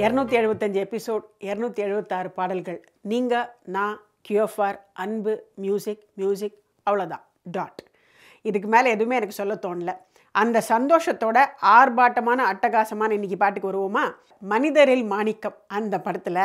இரநூத்தி எழுபத்தஞ்சு எபிசோட் இரநூத்தி எழுபத்தாறு பாடல்கள். நீங்கள் நான் கியூஎஃப்ஆர் அன்பு மியூசிக் மியூசிக் அவ்வளோதான் டாட் இதுக்கு மேலே எதுவுமே எனக்கு சொல்ல தோணல. அந்த சந்தோஷத்தோட ஆர்ப்பாட்டமான அட்டகாசமான இன்னைக்கு பாட்டுக்கு வருவோமா? மனிதரில் மாணிக்கம் அந்த படத்தில்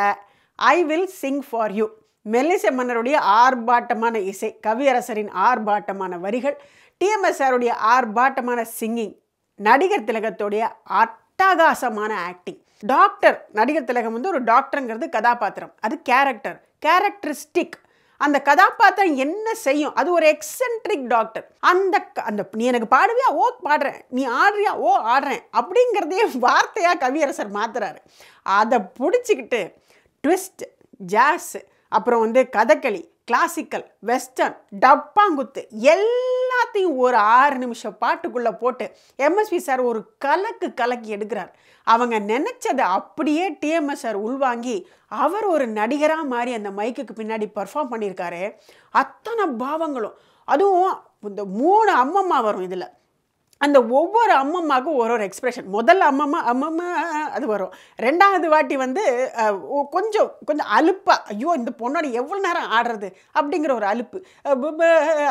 I will sing for you மெல்லிசை மன்னருடைய ஆர்ப்பாட்டமான இசை கவியரசரின் ஆர்ப்பாட்டமான வரிகள் டிஎம்எஸ் சாருடைய ஆர்ப்பாட்டமான சிங்கிங் நடிகர் திலகத்துடைய அட்டகாசமான ஆக்டிங் டாக்டர் நடிகர் திலகம் வந்து ஒரு டாக்டருங்கிறது கதாபாத்திரம். அது கேரக்டர் கேரக்டரிஸ்டிக் அந்த கதாபாத்திரம் என்ன செய்யும்? அது ஒரு எக்ஸென்ட்ரிக் டாக்டர் அந்த க- அந்த நீ எனக்கு பாடுவியா? ஓ பாடுறேன். நீ ஆடுறியா? ஓ ஆடுறேன். அப்படிங்கிறதையே வார்த்தையாக கவியரசர் மாத்துறாரு. அதை பிடிச்சிக்கிட்டு ட்விஸ்ட் ஜாஸ் அப்புறம் வந்து கதகளி. கிளாசிக்கல் வெஸ்டர்ன் டப்பாங்குத்து எல்லாத்தையும் ஒரு ஆறு நிமிஷம் பாட்டுக்குள்ளே போட்டு எம்எஸ்பி சார் ஒரு கலக்கு கலக்கி எடுக்கிறார். அவங்க நினச்சதை அப்படியே டிஎம்எஸ் சார் உள்வாங்கி அவர் ஒரு நடிகராக மாறி அந்த மைக்குக்கு பின்னாடி பர்ஃபார்ம் பண்ணியிருக்காரு. அத்தனை பாவங்களும். அதுவும் இந்த மூணு அம்மம்மா வரும் இதில். அந்த ஒவ்வொரு அம்மம்மாவுக்கும் ஒரு ஒரு எக்ஸ்பிரஷன் முதல்ல அம்மம்மா அம்மம்மா அது வரும். ரெண்டாவது வாட்டி வந்து கொஞ்சம் கொஞ்சம் அலுப்பா. ஐயோ இந்த பொண்ணோட எவ்வளோ நேரம் ஆடுறது? அப்படிங்கிற ஒரு அலுப்பு.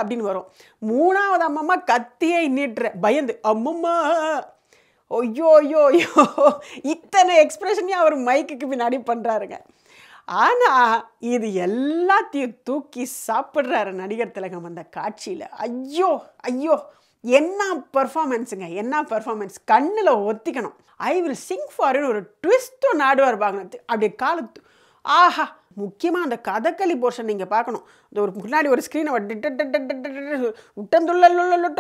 அப்படின்னு வரும். மூணாவது அம்மம்மா கத்தியே நீட்டுற பயந்து அம்மம்மா! ஐயோ ஐயோ ஐயோ. இத்தனை எக்ஸ்பிரஷனையும் அவர் மைக்குக்கு பின்னாடி பண்ணுறாருங்க ஆனால் இது எல்லாத்தையும் தூக்கி சாப்பிட்றாரு நடிகர் திலகம் அந்த காட்சியில். ஐயோ ஐயோ. என்ன பர்ஃபார்மன்ஸுங்க என்ன பர்ஃபார்மன்ஸ் கண்ணில் ஒத்திக்கணும். ஐ வில் சிங் ஃபார் ஒரு ட்விஸ்ட்டும் நாடுவார் பாங்க அப்படி காலத்து ஆஹா முக்கியமாக அந்த கதகளி போர்ஷன் நீங்கள் பார்க்கணும் இந்த ஒரு முன்னாடி ஒரு ஸ்க்ரீனை உட்டந்துள்ள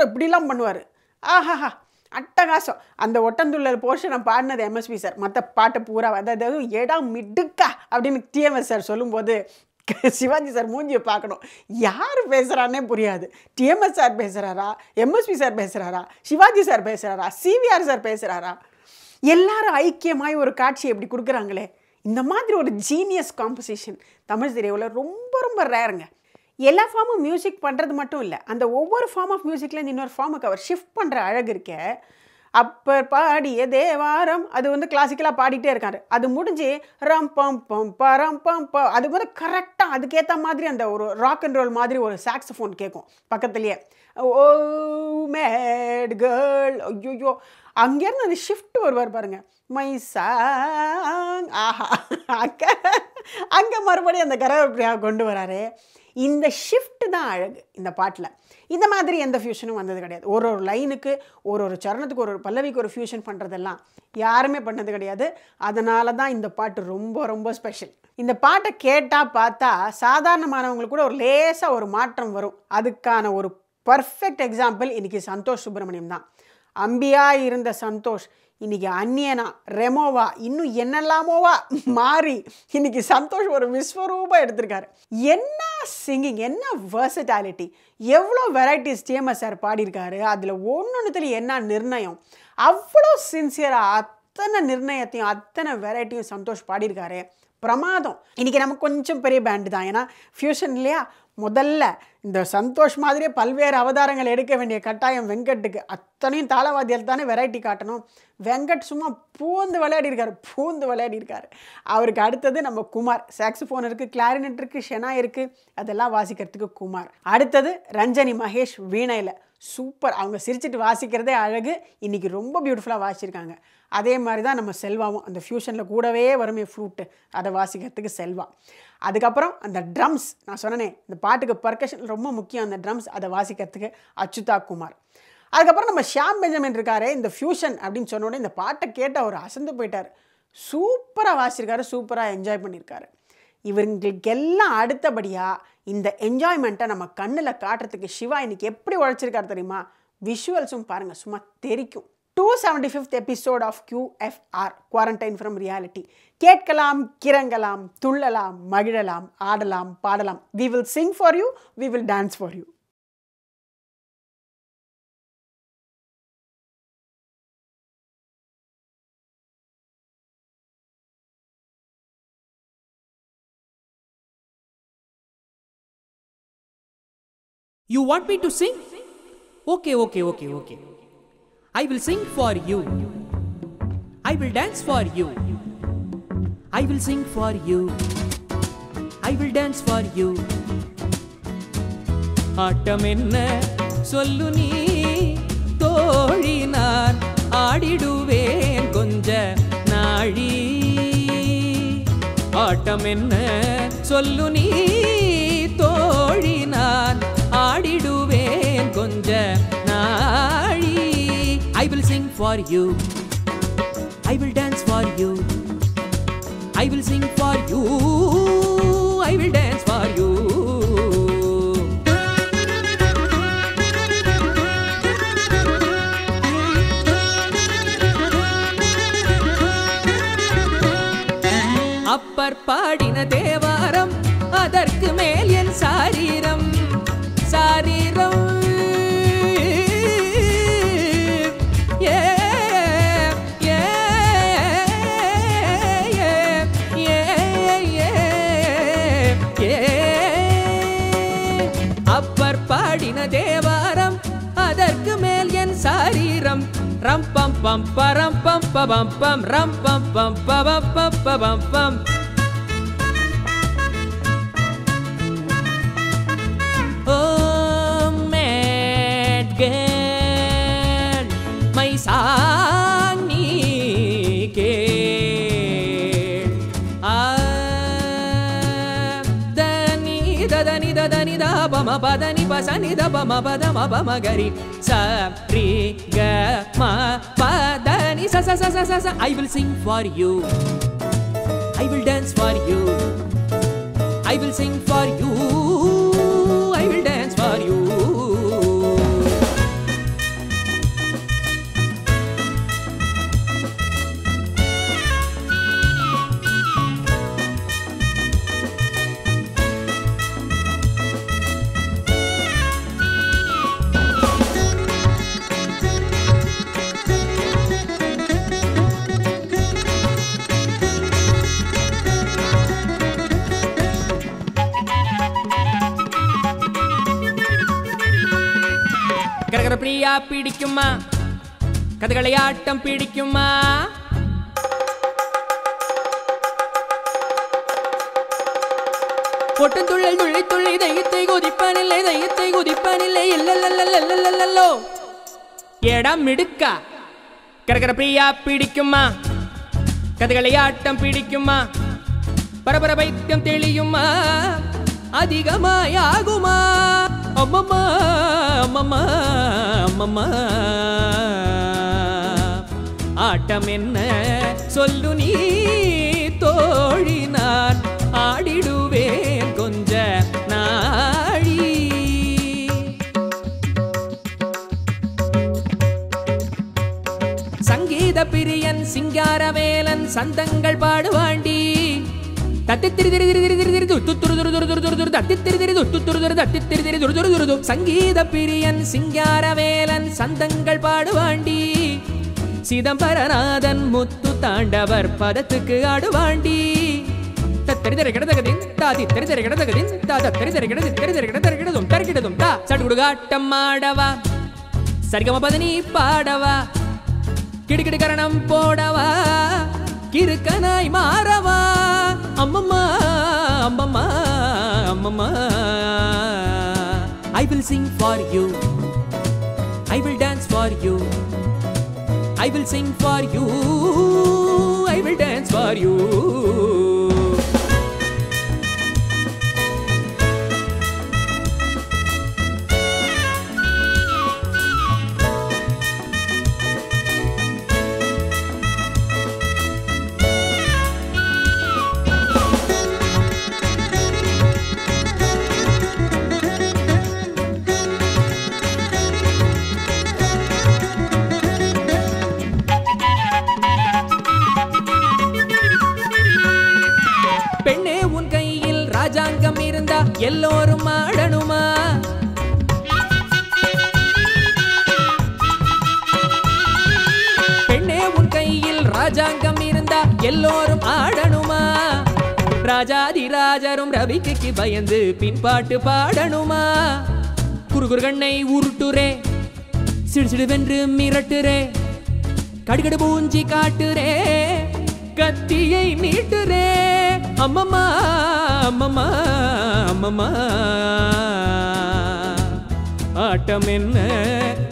இப்படிலாம் பண்ணுவார். ஆஹாஹா அட்டகாசம். அந்த ஒட்டந்துள்ளல் போர்ஷனை பாடினது எம்எஸ்பி சார் மற்ற பாட்டை பூரா அதாவது ஏடா மிடுக்கா அப்படின்னு டிஎம்எஸ் சார் சொல்லும்போது சிவாஜி சார் மூஞ்சியை பார்க்கணும் யார் பேசுகிறான்னே புரியாது. டிஎம்எஸ் சார் பேசுகிறாரா எம்எஸ்பி சார் பேசுகிறாரா சிவாஜி சார் பேசுகிறாரா சிவிஆர் சார் பேசுகிறாரா எல்லாரும் ஐக்கியமாய் ஒரு காட்சி எப்படி கொடுக்குறாங்களே? இந்த மாதிரி ஒரு ஜீனியஸ் காம்போசிஷன் தமிழ் திரையில் ரொம்ப ரொம்ப ரேருங்க எல்லா ஃபார்மும் மியூசிக் பண்ணுறது மட்டும் இல்லை அந்த ஒவ்வொரு ஃபார்ம் ஆஃப் மியூசிக்லேருந்து இன்னொரு ஃபார்முக்கு அவர் ஷிஃப்ட் பண்ணுற அழகு இருக்கே. அப்பர் பாடிய தேவாரம். அது வந்து கிளாசிக்கலாக பாடிட்டே இருக்காரு. அது முடிஞ்சு ரம் பம் பம் ப ரம் பம் ப அது வந்து கரெக்டாக அதுக்கேற்ற மாதிரி அந்த ஒரு ராக் அண்ட் ரோல் மாதிரி ஒரு சாக்ஸஃபோன் கேட்கும் பக்கத்துலேயே. Oh mad girl. ஐயோ அங்கேருந்து அந்த ஷிஃப்ட் வருவார் பாருங்க. My song. ஆஹா. அங்கே அங்கே மறுபடியும் அந்த கரவப்பிரியா கொண்டு வராரு. இந்த ஷிஃப்ட் தான் அழகு இந்த பாட்டில். இந்த மாதிரி எந்த ஃபியூஷனும் வந்தது கிடையாது. ஒரு ஒரு லைனுக்கு ஒரு ஒரு சரணத்துக்கு ஒரு ஒரு பல்லவிக்கு ஒரு ஃபியூஷன் பண்ணுறதெல்லாம் யாருமே பண்ணது கிடையாது. அதனால தான் இந்த பாட்டு ரொம்ப ரொம்ப ஸ்பெஷல் இந்த பாட்டை கேட்டால் பார்த்தா சாதாரணமானவங்களுக்கு கூட ஒரு லேசாக ஒரு மாற்றம் வரும். அதுக்கான ஒரு பர்ஃபெக்ட் எக்ஸாம்பிள் இன்றைக்கி சந்தோஷ் சுப்பிரமணியம் தான். அம்பியாக இருந்த சந்தோஷ் இன்றைக்கி அந்நியனா ரெமோவா இன்னும் என்னெல்லாமோவா மாறி இன்றைக்கி சந்தோஷ் ஒரு விஸ்வரூபம் எடுத்திருக்காரு. என்ன சிங்கிங் என்ன வேர்சட்டாலிட்டி எவ்வளோ வெரைட்டிஸ் டிஎம்எஸ் சார் பாடியிருக்காரு அதில் ஒன்று என்ன நிர்ணயம்? அவ்வளோ சின்சியராக அத்தனை நிர்ணயத்தையும் அத்தனை வெரைட்டியும் சந்தோஷ் பாடியிருக்காரு. பிரமாதம். இன்றைக்கி நம்ம கொஞ்சம் பெரிய பேண்டு தான். ஏன்னா ஃபியூஷன் இல்லையா? முதல்ல இந்த சந்தோஷ் மாதிரியே பல்வேறு அவதாரங்கள் எடுக்க வேண்டிய கட்டாயம் வெங்கட்டுக்கு. அத்தனையும் தாளவாத்தியல் தானே வெரைட்டி காட்டணும். வெங்கட் சும்மா பூந்து விளையாடிருக்கார் பூந்து விளையாடிருக்கார். அவருக்கு அடுத்தது நம்ம குமார். சாக்ஸிஃபோன் இருக்குது கிளாரினட் இருக்குது ஷெனா இருக்குது அதெல்லாம் வாசிக்கிறதுக்கு குமார். அடுத்தது ரஞ்சனி மகேஷ் வீணையில். சூப்பர். அவங்க சிரிச்சிட்டு வாசிக்கிறதே அழகு. இன்றைக்கி ரொம்ப பியூட்டிஃபுல்லாக வாசிச்சிருக்காங்க. அதே மாதிரி தான் நம்ம செல்வாவும் அந்த ஃபியூஷனில் கூடவே வருமே ஃப்ளூட்டு அதை வாசிக்கிறதுக்கு செல்வா. அதுக்கப்புறம் அந்த ட்ரம்ஸ் நான் சொன்னனே இந்த பாட்டுக்கு பர்கஷன் ரொம்ப முக்கியம். அந்த ட்ரம்ஸ் அதை வாசிக்கிறதுக்கு அச்சுதா குமார். அதுக்கப்புறம் நம்ம ஷியாம் பெஞ்சமின் இருக்காரு இந்த ஃபியூஷன் அப்படின்னு சொன்னோடனே இந்த பாட்டை கேட்டு அவர் அசந்து போயிட்டார். சூப்பராக வாசிச்சிருக்காரு சூப்பராக என்ஜாய் பண்ணியிருக்காரு. இவங்களுக்கெல்லாம் அடுத்தபடியாக இந்த என்ஜாய்மெண்ட்டை நம்ம கண்ணில் காட்டுறதுக்கு சிவா இன்னைக்கு எப்படி உழைச்சிருக்காரு தெரியுமா? விஷுவல்ஸும் பாருங்கள் சும்மா தெரிக்கும். Two seventy fifth episode of QFR quarantine from reality கேட்கலாம் கிறங்கலாம் துள்ளலாம் மகிழலாம் ஆடலாம் பாடலாம். We will sing for you we will dance for you You want me to sing? Okay, okay, okay, okay. I will sing for you. I will dance for you. I will sing for you. I will dance for you. ஆட்டம் என்ன சொல்லு நீ தோழி நான் ஆடிடுவேன் கொஞ்ச நாழி ஆட்டம் என்ன சொல்லு நீ தோழி நான் ஆடிடுவேன் கொஞ்ச நாழி I will sing for you I will dance for you I will sing for you. I will dance for you. தேவாரம் அதற்கு மேல் என் சாரீரம். ரம் பம் பம் பரம் பம் பம் பம். ரம் பம் பம் பம் பம் பம் பம். ஓ மேட் girl, my song த பம பதனி பசனி த பம பத ம பம கரி ச ரி க ம பதனி ச ச ச ச ச ச I will sing for you. I will dance for you. I will sing for you. கதையா பிடிக்குமா? கதகளை ஆட்டம் பிடிக்குமா ஒட்டும் துள்ளி துள்ளி தையத்தை குதிப்பானில்லை தையத்தை குதிப்பானில்லை. இல்லல்லல்லல்லல்லல்லோ ஏடா மிடுக்கா. கரகர பிரியா பிடிக்குமா? கதைகளை ஆட்டம் பிடிக்குமா? பரபர வைத்தியம் தெளியுமா? அதிகமாயாகுமா? அம்மம்மா அம்மம்மா அம்மம்மா. ஆட்டம் என்ன சொல்லு நீ தோழி நான். ஆடிடுவேன் கொஞ்ச நாழி. சங்கீத பிரியன் சிங்காரவேலன் சந்தங்கள் பாடுவாண்டி. சங்கீத பிரியன் சிங்காரவேலன் சந்தங்கள் பாடுவாண்டி சிதம்பரநாதன் முத்து தாண்டவர் பதத்துக்கு ஆடுவாண்டி தத்தரி கிடதகதின் தாதி தரி கிடதகதின் தாத தரி தரி கிடதி தரி கிடதும் தரி தா சடுகுடுகாட்டம் ஆடவா சரிகம பதனி பாடவா கிடுகிடு கரணம் போடவா கிருக்கனாய் மாறவா Mama, mama, mama. I will sing for you. I will dance for you. I will sing for you. I will dance for you. ராஜாங்கம் எல்லோரும் ஆடணுமா? பெண்ணே உன் கையில் ராஜாங்கம் இருந்தா எல்லோரும் ஆடணுமா? ராஜாதி ராஜரும் ரவிக்கு பயந்து பின்பாட்டு பாடணுமா? குறுகுறுகண்ணை உருட்டுரே சிடுசிடுவென்று மிரட்டுரே கடுகடு பூஞ்சி காட்டுரே கத்தியை நீட்டுறே. அம்மம்மா அம்மம்மா அம்மம்மா. ஆட்டம் என்ன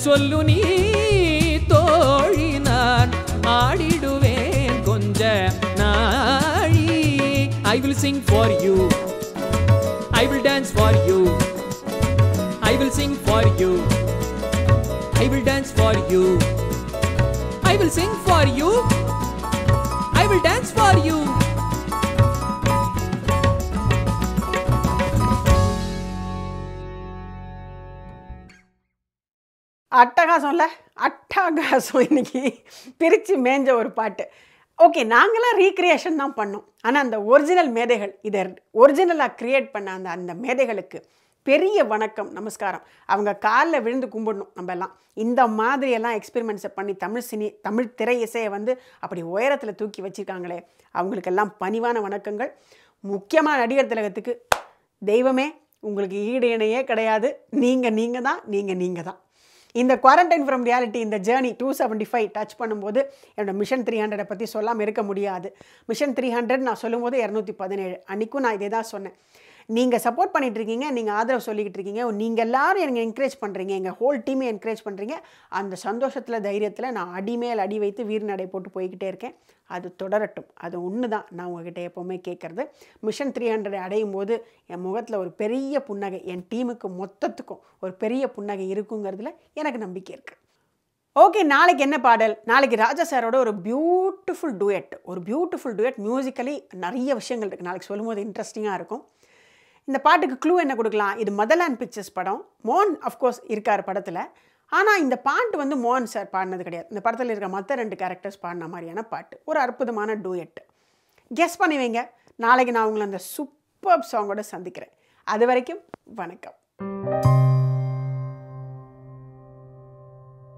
சொல்லு நீ தோழி நான். ஆடிடுவேன் கொஞ்ச நாழி. I will sing for you I will dance for you I will sing for you I will dance for you I will sing for you will dance dance for you அட்டகாசம்ல அட்டகாசம் இன்னைக்கு. பிரித்து மேஞ்ச ஒரு பாட்டு. ஓகே நாங்களாம் recreation தான் பண்ணோம். ஆனால் அந்த ஒரிஜினல் மேதைகள் இதை ஒரிஜினலாக க்ரியேட் பண்ண அந்த அந்த மேதைகளுக்கு பெரிய வணக்கம் நமஸ்காரம். அவங்க காலில் விழுந்து கும்பிடணும் நம்ம எல்லாம் இந்த மாதிரியெல்லாம் எக்ஸ்பெரிமெண்ட்ஸை பண்ணி தமிழ் சினி தமிழ் திரை இசையை வந்து அப்படி உயரத்தில் தூக்கி வச்சுருக்காங்களே. அவங்களுக்கெல்லாம் பணிவான வணக்கங்கள். முக்கியமாக நடிகர் திலகத்துக்கு தெய்வமே உங்களுக்கு ஈடு இணையே கிடையாது. நீங்கள் நீங்கள் தான் நீங்கள் நீங்கள் தான். இந்த குவாரண்டைன் ஃப்ரம் ரியாலிட்டி இந்த journey two seventy five touch பண்ணும்போது என்னோட மிஷன் த்ரீ ஹண்ட்ரடை பற்றி சொல்லாமல் இருக்க முடியாது. மிஷன் த்ரீ ஹண்ட்ரட் நான் சொல்லும்போது இரநூத்தி பதினேழு. அன்றைக்கும் நான் இதே தான் சொன்னேன். நீங்கள் சப்போர்ட் பண்ணிகிட்டு இருக்கீங்க நீங்கள் ஆதரவு சொல்லிக்கிட்டு இருக்கீங்க நீங்கள் எல்லோரும் எனக்கு என்கரேஜ் பண்ணுறீங்க எங்கள் ஹோல் டீமே என்கரேஜ் பண்ணுறீங்க அந்த சந்தோஷத்தில் தைரியத்தில் நான் அடிமேல் அடி வைத்து வீர் நடை போட்டு போய்கிட்டே இருக்கேன். அது தொடரட்டும். அது ஒன்று தான் நான் உங்ககிட்ட எப்போவுமே கேட்குறது. மிஷன் த்ரீ ஹண்ட்ரட் அடையும் போது என் முகத்தில் ஒரு பெரிய புன்னகை என் டீமுக்கு மொத்தத்துக்கும் ஒரு பெரிய புன்னகை இருக்குங்கிறதுல எனக்கு நம்பிக்கை இருக்குது ஓகே நாளைக்கு என்ன பாடல்? நாளைக்கு ராஜா சாரோட ஒரு பியூட்டிஃபுல் டுயட் ஒரு பியூட்டிஃபுல் டுயட் மியூசிக்கலி நிறைய விஷயங்கள் இருக்குது நாளைக்கு சொல்லும்போது இன்ட்ரெஸ்டிங்காக இருக்கும். இந்த பாட்டுக்கு க்ளூ என்ன கொடுக்கலாம்? இது மதர்லாண்ட் பிக்சர்ஸ் படம். மோகன் அஃப்கோர்ஸ் இருக்கார் படத்தில். ஆனால் இந்த பாட்டு வந்து மோகன் சார் பாடினது கிடையாது. இந்த படத்தில் இருக்கிற மற்ற ரெண்டு கேரக்டர்ஸ் பாடின மாதிரியான பாட்டு. ஒரு அற்புதமான டூயட் கெஸ் பண்ணுவீங்க நாளைக்கு நான் உங்களை அந்த சூப்பர் சாங்கோட சந்திக்கிறேன். அது வரைக்கும் வணக்கம்.